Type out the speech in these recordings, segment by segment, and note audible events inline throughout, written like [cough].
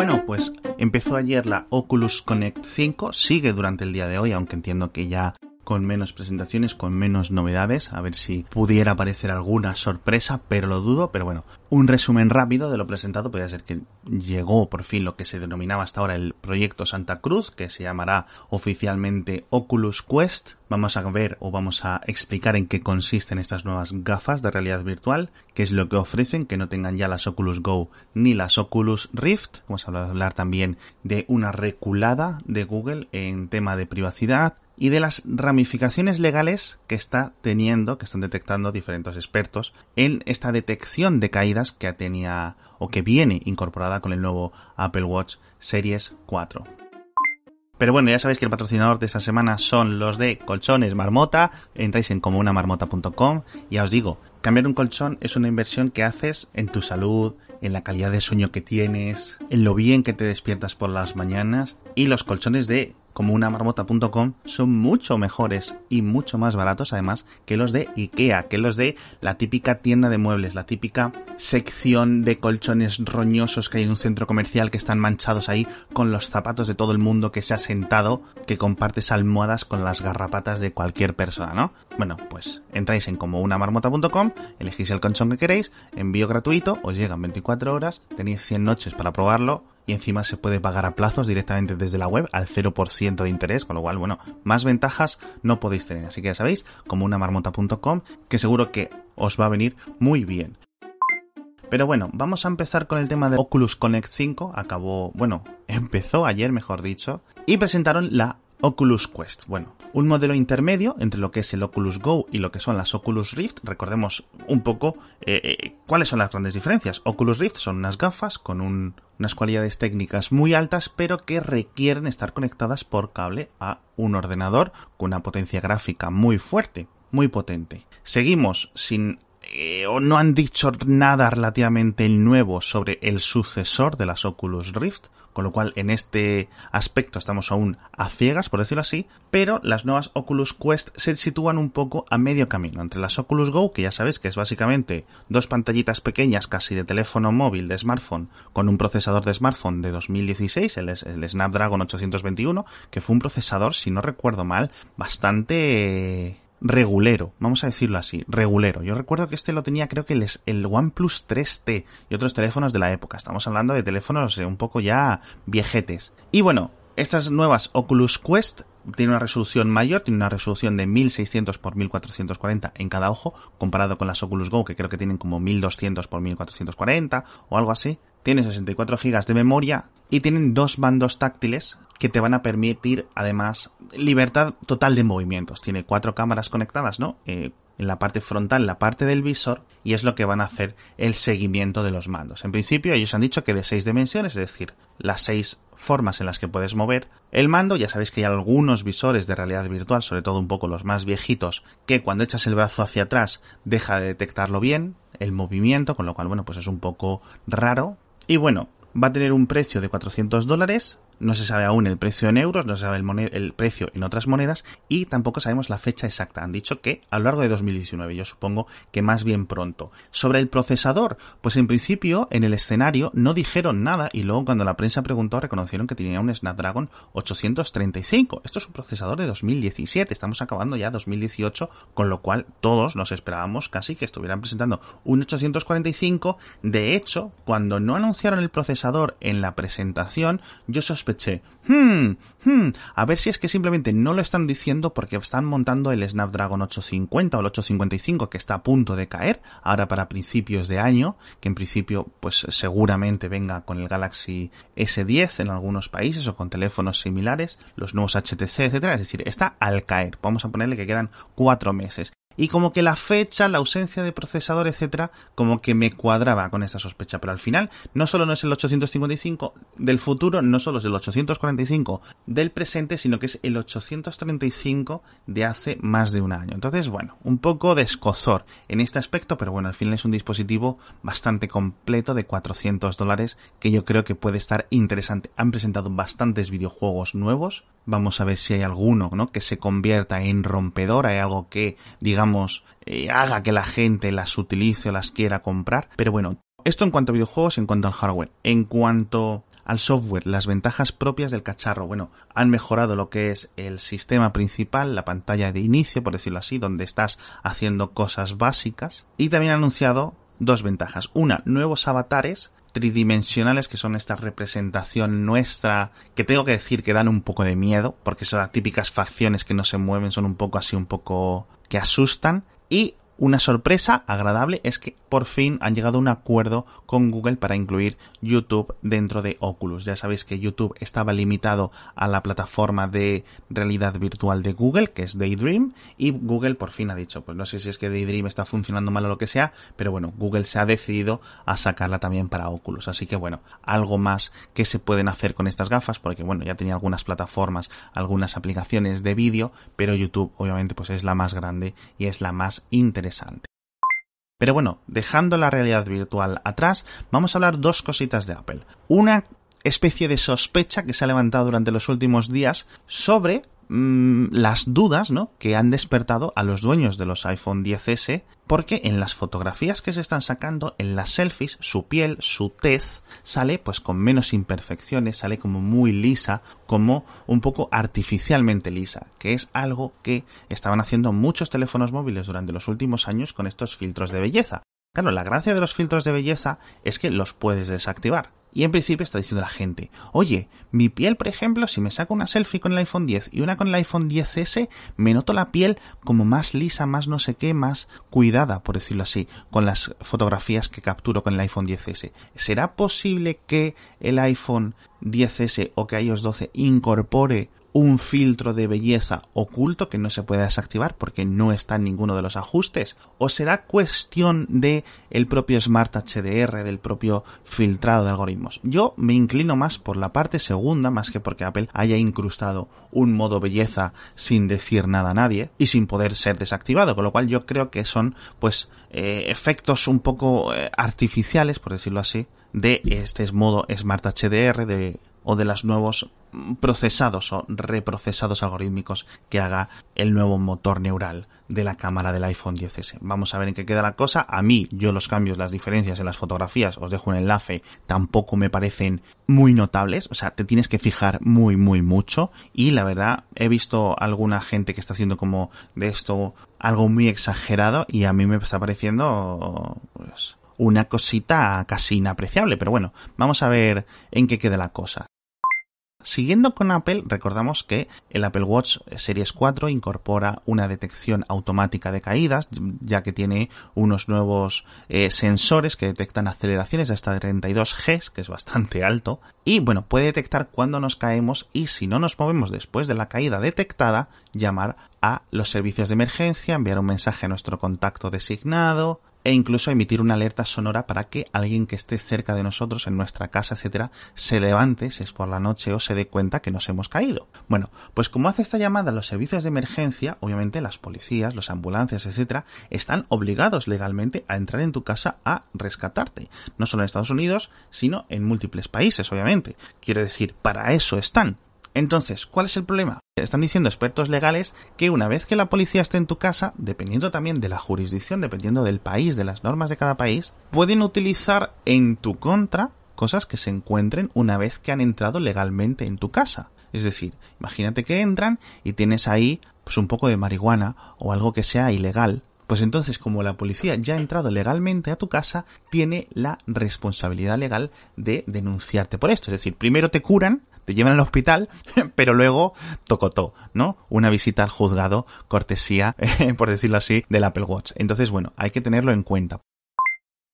Bueno, pues empezó ayer la Oculus Connect 5, sigue durante el día de hoy, aunque entiendo que ya con menos presentaciones, con menos novedades, a ver si pudiera aparecer alguna sorpresa, pero lo dudo, pero bueno, un resumen rápido de lo presentado podría ser que llegó por fin lo que se denominaba hasta ahora el proyecto Santa Cruz, que se llamará oficialmente Oculus Quest. Vamos a ver o vamos a explicar en qué consisten estas nuevas gafas de realidad virtual, qué es lo que ofrecen, que no tengan ya las Oculus Go ni las Oculus Rift. Vamos a hablar también de una reculada de Google en tema de privacidad, y de las ramificaciones legales que está teniendo, que están detectando diferentes expertos en esta detección de caídas que tenía o que viene incorporada con el nuevo Apple Watch Series 4. Pero bueno, ya sabéis que el patrocinador de esta semana son los de Colchones Marmota. Entráis en comunamarmota.com. Ya os digo, cambiar un colchón es una inversión que haces en tu salud, en la calidad de sueño que tienes, en lo bien que te despiertas por las mañanas. Y los colchones de como una marmota.com son mucho mejores y mucho más baratos además que los de IKEA, que los de la típica tienda de muebles, la típica sección de colchones roñosos que hay en un centro comercial que están manchados ahí con los zapatos de todo el mundo que se ha sentado, que compartes almohadas con las garrapatas de cualquier persona, ¿no? Bueno, pues entráis en como una marmota.com, elegís el colchón que queréis, envío gratuito, os llegan 24 horas, tenéis 100 noches para probarlo y encima se puede pagar a plazos directamente desde la web al 0% de interés, con lo cual, bueno, más ventajas no podéis tener. Así que ya sabéis, como una marmota.com, que seguro que os va a venir muy bien. Pero bueno, vamos a empezar con el tema de Oculus Connect 5. Acabó, bueno, [laughs] empezó ayer, mejor dicho, y presentaron la Oculus Quest. Bueno, un modelo intermedio entre lo que es el Oculus Go y lo que son las Oculus Rift. Recordemos un poco eh, eh, cuáles son las grandes diferencias. Oculus Rift son unas gafas con unas cualidades técnicas muy altas, pero que requieren estar conectadas por cable a un ordenador con una potencia gráfica muy fuerte, muy potente. Seguimos sin eh, o no han dicho nada relativamente nuevo sobre el sucesor de las Oculus Rift, con lo cual en este aspecto estamos aún a ciegas, por decirlo así, pero las nuevas Oculus Quest se sitúan un poco a medio camino. Entre las Oculus Go, que ya sabéis que es básicamente dos pantallitas pequeñas casi de teléfono móvil, de smartphone, con un procesador de smartphone de 2016, el, el Snapdragon 821, que fue un procesador, si no recuerdo mal, bastante regulero, vamos a decirlo así, regulero. Yo recuerdo que este lo tenía creo que el, el OnePlus 3T y otros teléfonos de la época. Estamos hablando de teléfonos un poco ya viejetes. Y bueno, estas nuevas Oculus Quest tienen una resolución mayor, tiene una resolución de 1600 x 1440 en cada ojo, comparado con las Oculus Go que creo que tienen como 1200 x 1440 o algo así. Tiene 64 GB de memoria y tienen dos bandos táctiles que te van a permitir además libertad total de movimientos. Tiene cuatro cámaras conectadas, ¿no? Eh, en la parte frontal, la parte del visor, y es lo que van a hacer el seguimiento de los mandos. En principio, ellos han dicho que de seis dimensiones, es decir, las seis formas en las que puedes mover el mando. Ya sabéis que hay algunos visores de realidad virtual, sobre todo un poco los más viejitos, que cuando echas el brazo hacia atrás deja de detectarlo bien, el movimiento, con lo cual, bueno, pues es un poco raro. Y bueno, va a tener un precio de 400 dólares, no se sabe aún el precio en euros, no se sabe el, el, precio en otras monedas y tampoco sabemos la fecha exacta. Han dicho que a lo largo de 2019, yo supongo que más bien pronto. Sobre el procesador, pues en principio en el escenario no dijeron nada y luego cuando la prensa preguntó reconocieron que tenía un Snapdragon 835. Esto es un procesador de 2017, estamos acabando ya 2018, con lo cual todos nos esperábamos casi que estuvieran presentando un 845. De hecho, cuando no anunciaron el procesador en la presentación, yo sospeché Hmm, hmm, a ver si es que simplemente no lo están diciendo porque están montando el Snapdragon 850 o el 855 que está a punto de caer ahora para principios de año, que en principio pues seguramente venga con el Galaxy S10 en algunos países o con teléfonos similares, los nuevos HTC, etcétera, es decir, está al caer. Vamos a ponerle que quedan cuatro meses y como que la fecha, la ausencia de procesador, etcétera, como que me cuadraba con esta sospecha. Pero al final, no solo no es el 855 del futuro, no solo es el 845 del presente, sino que es el 835 de hace más de un año. Entonces, bueno, un poco de escozor en este aspecto, pero bueno, al final es un dispositivo bastante completo de 400 dólares que yo creo que puede estar interesante. Han presentado bastantes videojuegos nuevos. Vamos a ver si hay alguno, ¿no? Que se convierta en rompedor, hay algo que, digamos, eh, haga que la gente las utilice o las quiera comprar. Pero bueno, esto en cuanto a videojuegos, en cuanto al hardware. En cuanto al software, las ventajas propias del cacharro. Bueno, han mejorado lo que es el sistema principal, la pantalla de inicio, por decirlo así, donde estás haciendo cosas básicas. Y también han anunciado dos ventajas. Una, nuevos avatares tridimensionales que son esta representación nuestra que tengo que decir que dan un poco de miedo porque son las típicas facciones que no se mueven son un poco así un poco que asustan. Y una sorpresa agradable es que por fin han llegado a un acuerdo con Google para incluir YouTube dentro de Oculus. Ya sabéis que YouTube estaba limitado a la plataforma de realidad virtual de Google, que es Daydream, y Google por fin ha dicho, pues no sé si es que Daydream está funcionando mal o lo que sea, pero bueno, Google se ha decidido a sacarla también para Oculus. Así que bueno, algo más que se pueden hacer con estas gafas, porque bueno, ya tenía algunas plataformas, algunas aplicaciones de vídeo, pero YouTube obviamente pues es la más grande y es la más interesante pero bueno, dejando la realidad virtual atrás, vamos a hablar dos cositas de Apple. Una especie de sospecha que se ha levantado durante los últimos días sobre Mm, las dudas ¿no? que han despertado a los dueños de los iPhone 10S porque en las fotografías que se están sacando, en las selfies, su piel, su tez sale pues con menos imperfecciones, sale como muy lisa, como un poco artificialmente lisa, que es algo que estaban haciendo muchos teléfonos móviles durante los últimos años con estos filtros de belleza. Claro, la gracia de los filtros de belleza es que los puedes desactivar. Y en principio está diciendo la gente, oye, mi piel, por ejemplo, si me saco una selfie con el iPhone 10 y una con el iPhone 10S, me noto la piel como más lisa, más no sé qué, más cuidada, por decirlo así, con las fotografías que capturo con el iPhone 10S. ¿Será posible que el iPhone 10S o que iOS 12 incorpore un filtro de belleza oculto que no se puede desactivar porque no está en ninguno de los ajustes o será cuestión de el propio Smart HDR del propio filtrado de algoritmos yo me inclino más por la parte segunda más que porque Apple haya incrustado un modo belleza sin decir nada a nadie y sin poder ser desactivado con lo cual yo creo que son pues eh, efectos un poco eh, artificiales por decirlo así de este modo Smart HDR de o de los nuevos procesados o reprocesados algorítmicos que haga el nuevo motor neural de la cámara del iPhone 10S. Vamos a ver en qué queda la cosa. A mí, yo los cambios, las diferencias en las fotografías, os dejo un enlace, tampoco me parecen muy notables. O sea, te tienes que fijar muy, muy mucho. Y la verdad, he visto alguna gente que está haciendo como de esto algo muy exagerado y a mí me está pareciendo, pues, una cosita casi inapreciable, pero bueno, vamos a ver en qué queda la cosa. Siguiendo con Apple, recordamos que el Apple Watch Series 4 incorpora una detección automática de caídas, ya que tiene unos nuevos eh, sensores que detectan aceleraciones hasta 32 G, que es bastante alto, y bueno, puede detectar cuando nos caemos y si no nos movemos después de la caída detectada, llamar a los servicios de emergencia, enviar un mensaje a nuestro contacto designado, e incluso emitir una alerta sonora para que alguien que esté cerca de nosotros en nuestra casa, etcétera, se levante si es por la noche o se dé cuenta que nos hemos caído. Bueno, pues como hace esta llamada los servicios de emergencia, obviamente las policías, las ambulancias, etcétera, están obligados legalmente a entrar en tu casa a rescatarte, no solo en Estados Unidos, sino en múltiples países, obviamente. Quiero decir, para eso están. Entonces, ¿cuál es el problema? Están diciendo expertos legales que una vez que la policía esté en tu casa, dependiendo también de la jurisdicción, dependiendo del país, de las normas de cada país, pueden utilizar en tu contra cosas que se encuentren una vez que han entrado legalmente en tu casa. Es decir, imagínate que entran y tienes ahí pues un poco de marihuana o algo que sea ilegal. Pues entonces, como la policía ya ha entrado legalmente a tu casa, tiene la responsabilidad legal de denunciarte por esto. Es decir, primero te curan te llevan al hospital, [laughs] pero luego tocotó, ¿no? Una visita al juzgado, cortesía, [laughs] por decirlo así, del Apple Watch. Entonces, bueno, hay que tenerlo en cuenta.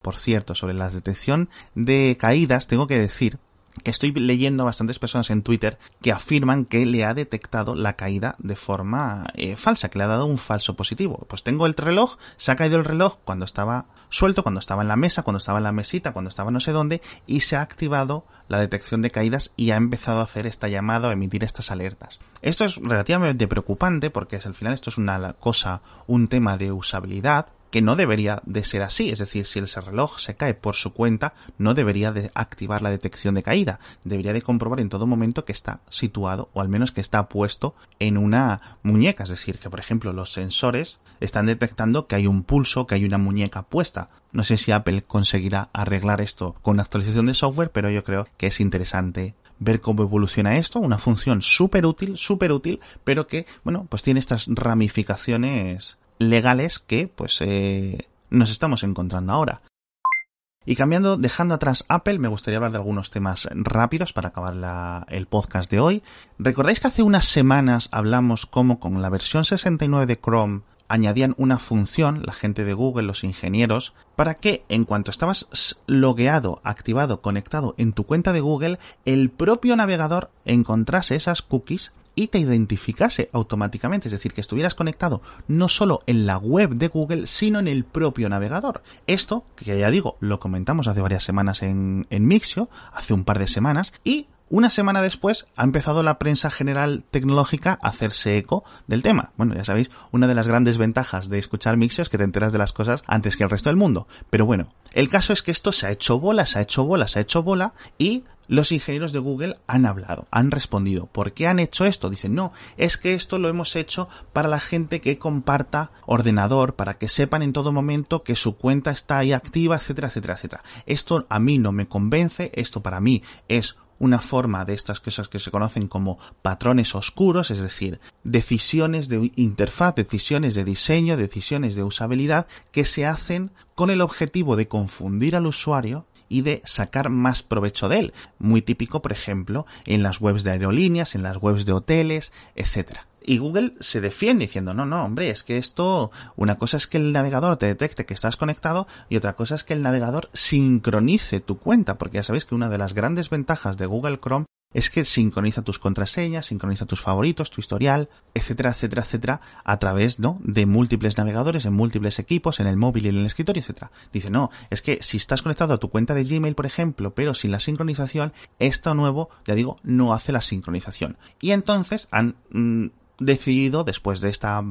Por cierto, sobre la detección de caídas, tengo que decir que estoy leyendo a bastantes personas en Twitter que afirman que le ha detectado la caída de forma eh, falsa, que le ha dado un falso positivo. Pues tengo el reloj, se ha caído el reloj cuando estaba suelto, cuando estaba en la mesa, cuando estaba en la mesita, cuando estaba no sé dónde, y se ha activado la detección de caídas y ha empezado a hacer esta llamada o emitir estas alertas. Esto es relativamente preocupante porque al final esto es una cosa, un tema de usabilidad, que no debería de ser así. Es decir, si el reloj se cae por su cuenta, no debería de activar la detección de caída. Debería de comprobar en todo momento que está situado o al menos que está puesto en una muñeca. Es decir, que por ejemplo los sensores están detectando que hay un pulso, que hay una muñeca puesta. No sé si Apple conseguirá arreglar esto con una actualización de software, pero yo creo que es interesante ver cómo evoluciona esto, una función súper útil, súper útil, pero que, bueno, pues tiene estas ramificaciones legales que pues eh, nos estamos encontrando ahora. Y cambiando, dejando atrás Apple, me gustaría hablar de algunos temas rápidos para acabar el podcast de hoy. ¿Recordáis que hace unas semanas hablamos cómo con la versión 69 de Chrome añadían una función, la gente de Google, los ingenieros, para que en cuanto estabas logueado, activado, conectado en tu cuenta de Google, el propio navegador encontrase esas cookies y te identificase automáticamente, es decir, que estuvieras conectado no solo en la web de Google, sino en el propio navegador. Esto, que ya digo, lo comentamos hace varias semanas en, en Mixio, hace un par de semanas, y una semana después ha empezado la prensa general tecnológica a hacerse eco del tema. Bueno, ya sabéis, una de las grandes ventajas de escuchar Mixio es que te enteras de las cosas antes que el resto del mundo. Pero bueno, el caso es que esto se ha hecho bola, se ha hecho bola, se ha hecho bola y los ingenieros de Google han hablado, han respondido. ¿Por qué han hecho esto? Dicen, no, es que esto lo hemos hecho para la gente que comparta ordenador, para que sepan en todo momento que su cuenta está ahí activa, etcétera, etcétera, etcétera. Esto a mí no me convence, esto para mí es una forma de estas cosas que se conocen como patrones oscuros, es decir, decisiones de interfaz, decisiones de diseño, decisiones de usabilidad que se hacen con el objetivo de confundir al usuario y de sacar más provecho de él. Muy típico, por ejemplo, en las webs de aerolíneas, en las webs de hoteles, etc. Y Google se defiende diciendo, no, no, hombre, es que esto, una cosa es que el navegador te detecte que estás conectado y otra cosa es que el navegador sincronice tu cuenta, porque ya sabéis que una de las grandes ventajas de Google Chrome es que sincroniza tus contraseñas, sincroniza tus favoritos, tu historial, etcétera, etcétera, etcétera, a través, ¿no? De múltiples navegadores, en múltiples equipos, en el móvil y en el escritorio, etcétera. Dice, no, es que si estás conectado a tu cuenta de Gmail, por ejemplo, pero sin la sincronización, esto nuevo, ya digo, no hace la sincronización. Y entonces han mm, decidido, después de esta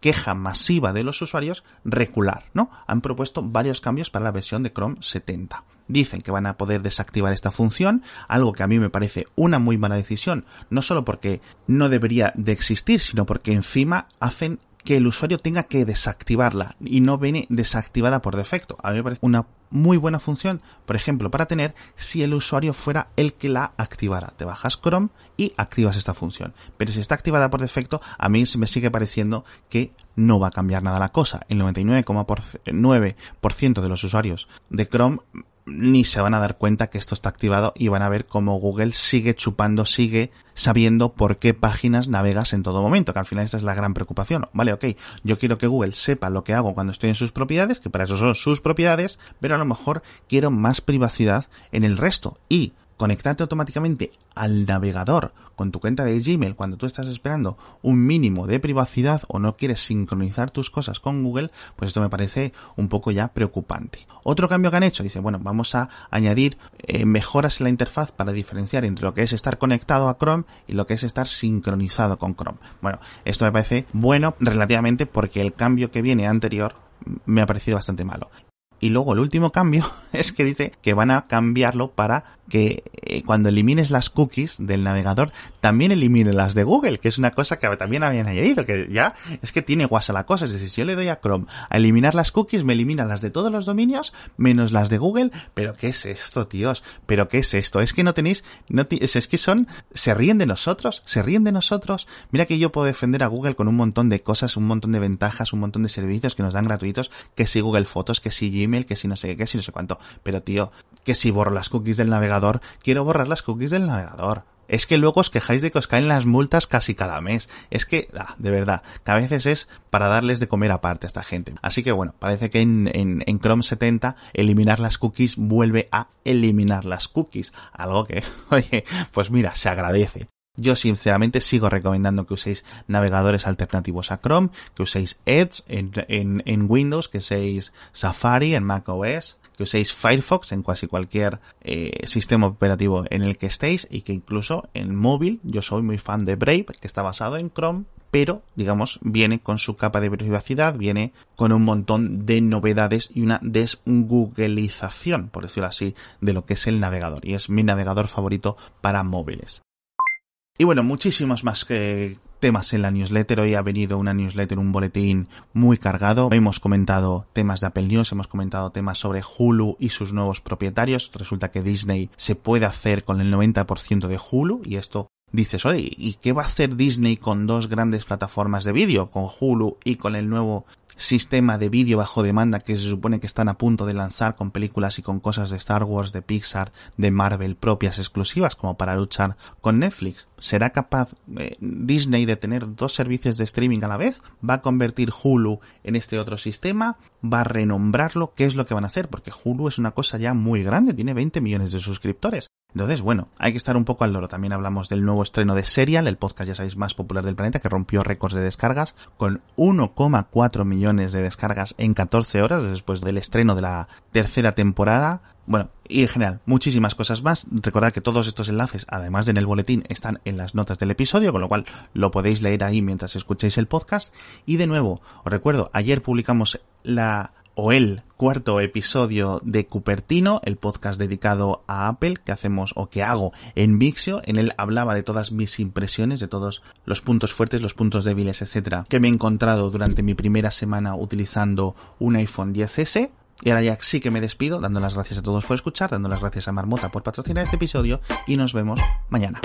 queja masiva de los usuarios, recular, ¿no? Han propuesto varios cambios para la versión de Chrome 70. Dicen que van a poder desactivar esta función, algo que a mí me parece una muy mala decisión, no solo porque no debería de existir, sino porque encima hacen que el usuario tenga que desactivarla y no viene desactivada por defecto. A mí me parece una muy buena función, por ejemplo, para tener si el usuario fuera el que la activara. Te bajas Chrome y activas esta función. Pero si está activada por defecto, a mí me sigue pareciendo que no va a cambiar nada la cosa. El 99,9% de los usuarios de Chrome ni se van a dar cuenta que esto está activado y van a ver cómo Google sigue chupando, sigue sabiendo por qué páginas navegas en todo momento, que al final esta es la gran preocupación. Vale, ok, yo quiero que Google sepa lo que hago cuando estoy en sus propiedades, que para eso son sus propiedades, pero a lo mejor quiero más privacidad en el resto. Y conectarte automáticamente al navegador con tu cuenta de Gmail cuando tú estás esperando un mínimo de privacidad o no quieres sincronizar tus cosas con Google, pues esto me parece un poco ya preocupante. Otro cambio que han hecho, dice, bueno, vamos a añadir eh, mejoras en la interfaz para diferenciar entre lo que es estar conectado a Chrome y lo que es estar sincronizado con Chrome. Bueno, esto me parece bueno relativamente porque el cambio que viene anterior me ha parecido bastante malo. Y luego el último cambio [laughs] es que dice que van a cambiarlo para que eh, cuando elimines las cookies del navegador, también elimine las de Google, que es una cosa que también habían añadido, que ya es que tiene guasa la cosa. Es decir, si yo le doy a Chrome a eliminar las cookies, me elimina las de todos los dominios, menos las de Google. Pero ¿qué es esto, tíos? ¿Pero qué es esto? Es que no tenéis, no es que son, se ríen de nosotros, se ríen de nosotros. Mira que yo puedo defender a Google con un montón de cosas, un montón de ventajas, un montón de servicios que nos dan gratuitos, que si Google Fotos, que si Gmail, que si no sé qué, que si no sé cuánto. Pero tío, que si borro las cookies del navegador, quiero borrar las cookies del navegador. Es que luego os quejáis de que os caen las multas casi cada mes. Es que, ah, de verdad, que a veces es para darles de comer aparte a esta gente. Así que bueno, parece que en, Chrome 70 eliminar las cookies vuelve a eliminar las cookies. Algo que, [laughs] oye, pues mira, se agradece. Yo sinceramente sigo recomendando que uséis navegadores alternativos a Chrome, que uséis Edge en, en, Windows, que uséis Safari en Mac OS, que uséis Firefox en casi cualquier eh, sistema operativo en el que estéis y que incluso en móvil, yo soy muy fan de Brave, que está basado en Chrome, pero, digamos, viene con su capa de privacidad, viene con un montón de novedades y una desgoogleización, por decirlo así, de lo que es el navegador. Y es mi navegador favorito para móviles. Y bueno, muchísimos más que temas en la newsletter. Hoy ha venido una newsletter, un boletín muy cargado. Hemos comentado temas de Apple News, hemos comentado temas sobre Hulu y sus nuevos propietarios. Resulta que Disney se puede hacer con el 90% de Hulu y esto dices, oye, ¿y qué va a hacer Disney con dos grandes plataformas de vídeo, con Hulu y con el nuevo sistema de vídeo bajo demanda que se supone que están a punto de lanzar con películas y con cosas de Star Wars, de Pixar, de Marvel propias exclusivas como para luchar con Netflix. ¿Será capaz eh, Disney de tener dos servicios de streaming a la vez? ¿Va a convertir Hulu en este otro sistema? ¿Va a renombrarlo? ¿Qué es lo que van a hacer? Porque Hulu es una cosa ya muy grande, tiene 20 millones de suscriptores. Entonces, bueno, hay que estar un poco al loro. También hablamos del nuevo estreno de Serial, el podcast ya sabéis más popular del planeta, que rompió récords de descargas, con 1,4 millones de descargas en 14 horas después del estreno de la tercera temporada. Bueno, y en general, muchísimas cosas más. Recordad que todos estos enlaces, además de en el boletín, están en las notas del episodio, con lo cual lo podéis leer ahí mientras escucháis el podcast. Y de nuevo, os recuerdo, ayer publicamos la o el cuarto episodio de Cupertino, el podcast dedicado a Apple que hacemos o que hago en Vixio. En él hablaba de todas mis impresiones, de todos los puntos fuertes, los puntos débiles, etcétera, que me he encontrado durante mi primera semana utilizando un iPhone 10S. Y ahora ya sí que me despido, dando las gracias a todos por escuchar, dando las gracias a Marmota por patrocinar este episodio y nos vemos mañana.